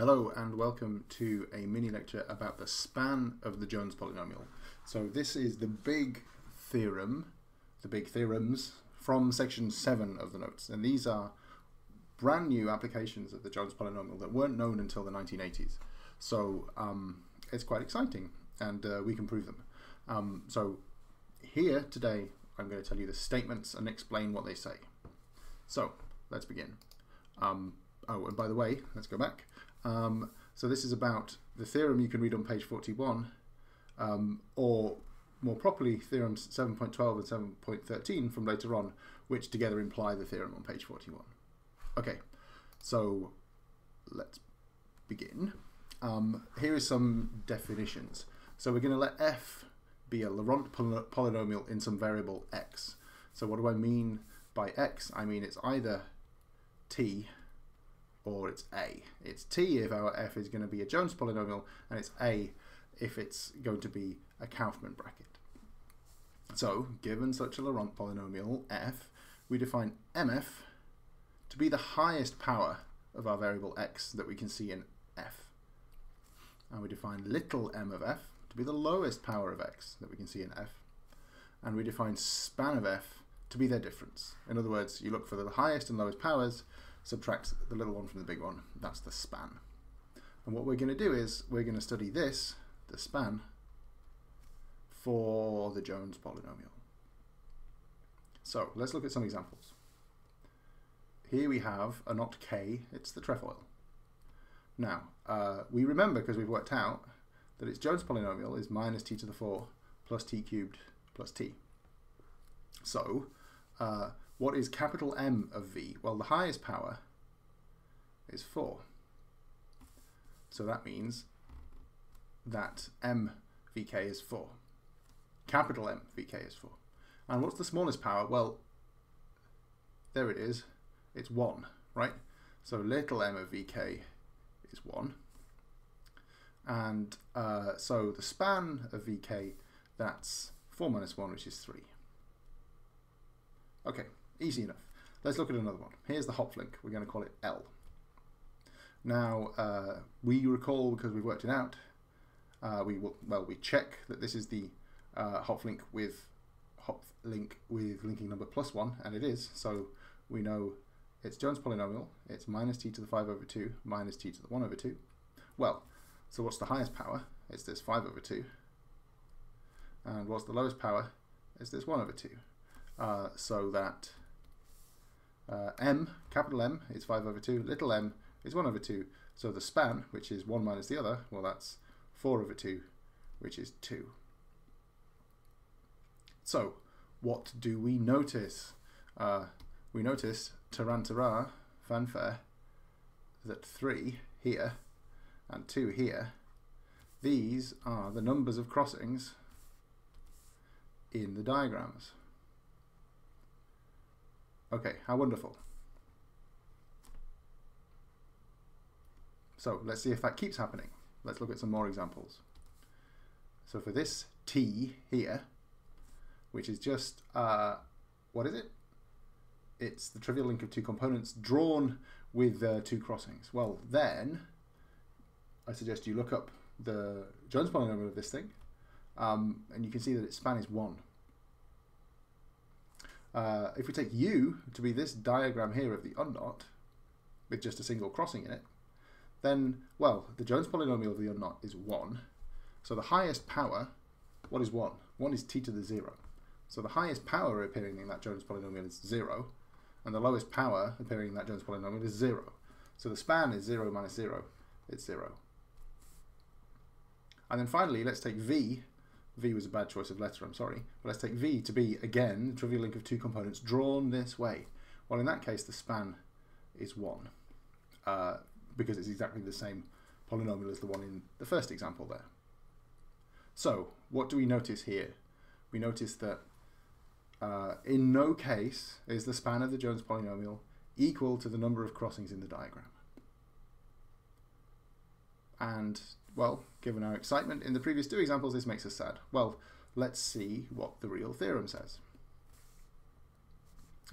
Hello and welcome to a mini lecture about the span of the Jones polynomial. So this is the big theorem, the big theorems from section 7 of the notes and these are brand new applications of the Jones polynomial that weren't known until the 1980s. So um, it's quite exciting and uh, we can prove them. Um, so here today I'm going to tell you the statements and explain what they say. So let's begin. Um, oh, and by the way, let's go back. Um, so this is about the theorem you can read on page 41, um, or more properly, theorems 7.12 and 7.13 from later on, which together imply the theorem on page 41. Okay, so let's begin. Um, here is some definitions. So we're going to let f be a Laurent polynomial in some variable x. So what do I mean by x? I mean it's either t or it's a. It's t if our f is going to be a Jones polynomial, and it's a if it's going to be a Kauffman bracket. So, given such a Laurent polynomial f, we define mf to be the highest power of our variable x that we can see in f. And we define little m of f to be the lowest power of x that we can see in f. And we define span of f to be their difference. In other words, you look for the highest and lowest powers, subtract the little one from the big one. That's the span. And what we're going to do is we're going to study this, the span, for the Jones polynomial. So let's look at some examples. Here we have a knot k, it's the trefoil. Now, uh, we remember because we've worked out that its Jones polynomial is minus t to the 4 plus t cubed plus t. So, uh, what is capital M of V? Well, the highest power is 4. So that means that MVK is 4. Capital MVK is 4. And what's the smallest power? Well, there it is. It's 1, right? So little m of VK is 1. And uh, so the span of VK, that's 4 minus 1, which is 3. Okay, easy enough. Let's look at another one. Here's the Hopf link. We're going to call it L. Now, uh, we recall, because we've worked it out, uh, we will, well, we check that this is the uh, Hopf link with Hopf link with linking number plus 1, and it is, so we know it's Jones polynomial, it's minus t to the 5 over 2 minus t to the 1 over 2. Well, so what's the highest power? It's this 5 over 2. And what's the lowest power? It's this 1 over 2. Uh, so that uh, m, capital M, is 5 over 2, little m is 1 over 2. So the span, which is 1 minus the other, well that's 4 over 2, which is 2. So, what do we notice? Uh, we notice, tarantara, fanfare, that 3 here and 2 here, these are the numbers of crossings in the diagrams. Okay, how wonderful. So let's see if that keeps happening. Let's look at some more examples. So for this t here, which is just, uh, what is it? It's the trivial link of two components drawn with uh, two crossings. Well, then I suggest you look up the Jones polynomial of this thing, um, and you can see that its span is 1. Uh, if we take u to be this diagram here of the unknot, with just a single crossing in it, then, well, the Jones polynomial of the unknot is 1. So the highest power, what is 1? 1 is t to the 0. So the highest power appearing in that Jones polynomial is 0, and the lowest power appearing in that Jones polynomial is 0. So the span is 0 minus 0, it's 0. And then finally, let's take v V was a bad choice of letter, I'm sorry. But let's take V to be, again, the trivial link of two components drawn this way. Well, in that case, the span is 1, uh, because it's exactly the same polynomial as the one in the first example there. So, what do we notice here? We notice that uh, in no case is the span of the Jones polynomial equal to the number of crossings in the diagram. And well, given our excitement in the previous two examples, this makes us sad. Well, let's see what the real theorem says.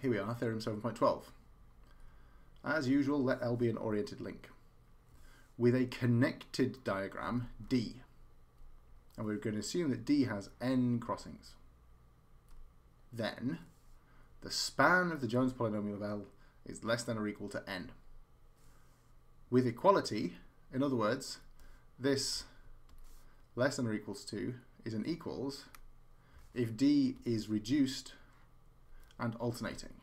Here we are, theorem 7.12. As usual, let L be an oriented link. with a connected diagram D. And we're going to assume that D has n crossings. Then the span of the Jones polynomial of L is less than or equal to n. With equality, in other words, this less than or equals to is an equals if D is reduced and alternating.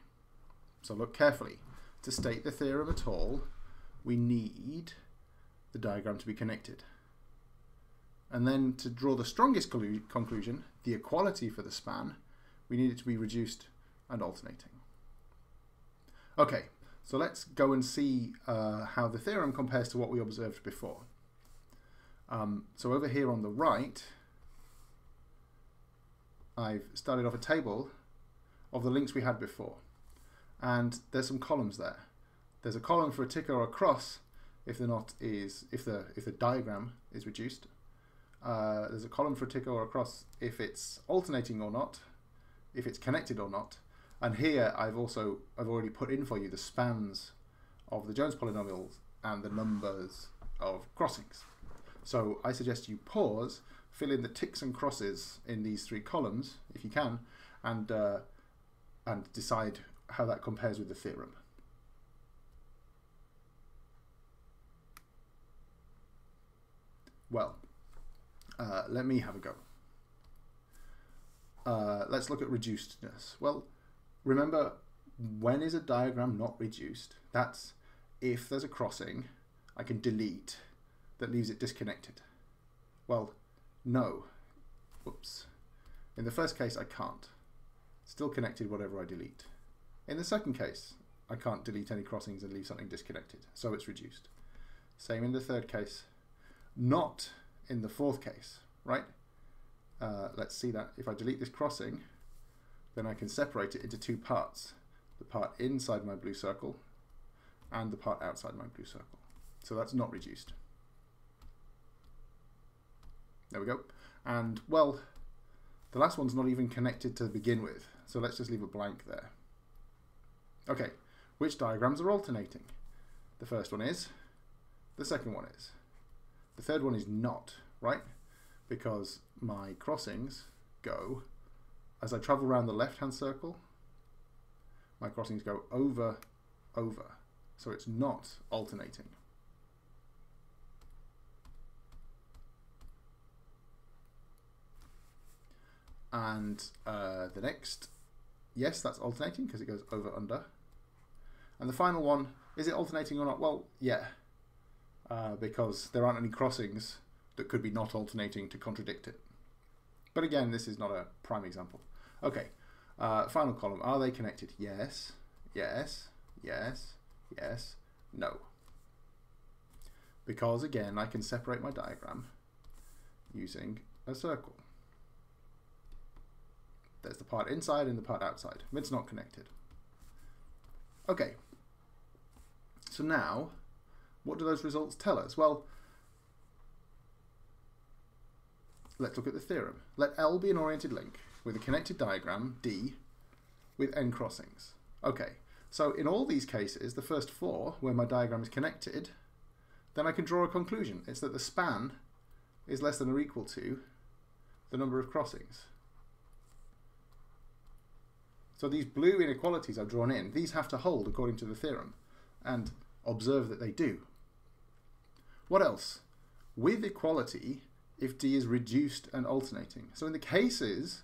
So look carefully. To state the theorem at all, we need the diagram to be connected. And then to draw the strongest conclusion, the equality for the span, we need it to be reduced and alternating. Okay, so let's go and see uh, how the theorem compares to what we observed before. Um, so over here on the right, I've started off a table of the links we had before. And there's some columns there. There's a column for a tick or a cross if the knot is if the if the diagram is reduced. Uh, there's a column for a tick or a cross if it's alternating or not, if it's connected or not. And here I've also I've already put in for you the spans of the Jones polynomials and the numbers of crossings. So I suggest you pause, fill in the ticks and crosses in these three columns if you can, and uh, and decide how that compares with the theorem. Well, uh, let me have a go. Uh, let's look at reducedness. Well, remember, when is a diagram not reduced? That's if there's a crossing, I can delete that leaves it disconnected. Well, no. Whoops. In the first case, I can't. Still connected whatever I delete. In the second case, I can't delete any crossings and leave something disconnected, so it's reduced. Same in the third case. Not in the fourth case, right? Uh, let's see that. If I delete this crossing, then I can separate it into two parts. The part inside my blue circle and the part outside my blue circle. So that's not reduced. There we go. And, well, the last one's not even connected to begin with. So let's just leave a blank there. Okay, which diagrams are alternating? The first one is, the second one is. The third one is not, right? Because my crossings go, as I travel around the left-hand circle, my crossings go over, over. So it's not alternating. And uh, the next Yes, that's alternating because it goes over under. And the final one, is it alternating or not? Well, yeah, uh, because there aren't any crossings that could be not alternating to contradict it. But again, this is not a prime example. Okay, uh, final column, are they connected? Yes, yes, yes, yes, no. Because again, I can separate my diagram using a circle. There's the part inside and the part outside. It's not connected. Okay. So now, what do those results tell us? Well, let's look at the theorem. Let L be an oriented link with a connected diagram, D, with n crossings. Okay, so in all these cases, the first four, where my diagram is connected, then I can draw a conclusion. It's that the span is less than or equal to the number of crossings. So these blue inequalities I've drawn in, these have to hold according to the theorem, and observe that they do. What else? With equality, if D is reduced and alternating. So in the cases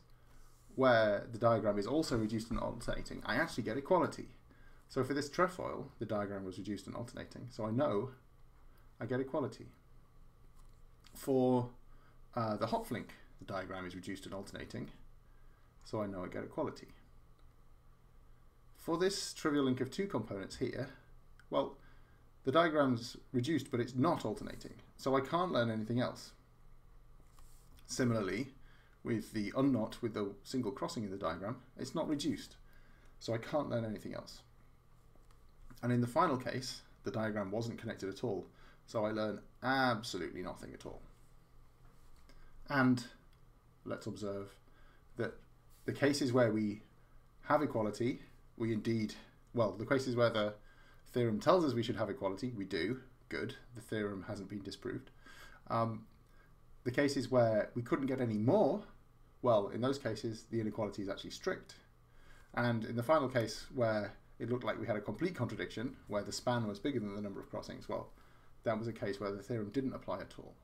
where the diagram is also reduced and alternating, I actually get equality. So for this trefoil, the diagram was reduced and alternating, so I know I get equality. For uh, the Hopflink, the diagram is reduced and alternating, so I know I get equality. For this trivial link of two components here, well, the diagram's reduced, but it's not alternating, so I can't learn anything else. Similarly, with the unknot with the single crossing in the diagram, it's not reduced, so I can't learn anything else. And in the final case, the diagram wasn't connected at all, so I learn absolutely nothing at all. And let's observe that the cases where we have equality we indeed, well, the cases where the theorem tells us we should have equality, we do, good. The theorem hasn't been disproved. Um, the cases where we couldn't get any more, well, in those cases, the inequality is actually strict. And in the final case where it looked like we had a complete contradiction, where the span was bigger than the number of crossings, well, that was a case where the theorem didn't apply at all.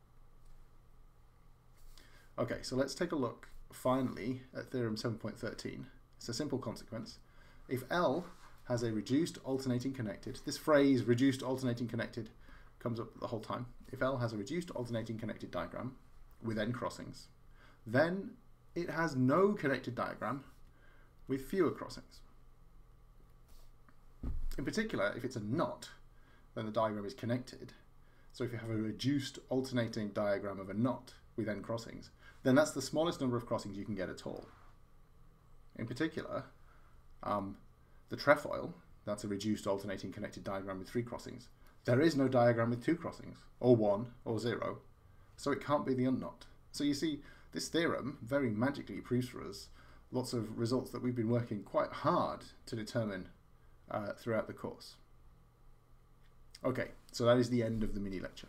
Okay, so let's take a look finally at theorem 7.13. It's a simple consequence. If L has a reduced alternating connected, this phrase reduced alternating connected comes up the whole time. If L has a reduced alternating connected diagram with n crossings, then it has no connected diagram with fewer crossings. In particular, if it's a knot, then the diagram is connected. So if you have a reduced alternating diagram of a knot with n crossings, then that's the smallest number of crossings you can get at all. In particular, um, the trefoil, that's a reduced alternating connected diagram with three crossings. There is no diagram with two crossings, or one, or zero, so it can't be the unknot. So you see, this theorem very magically proves for us lots of results that we've been working quite hard to determine uh, throughout the course. Okay, so that is the end of the mini lecture.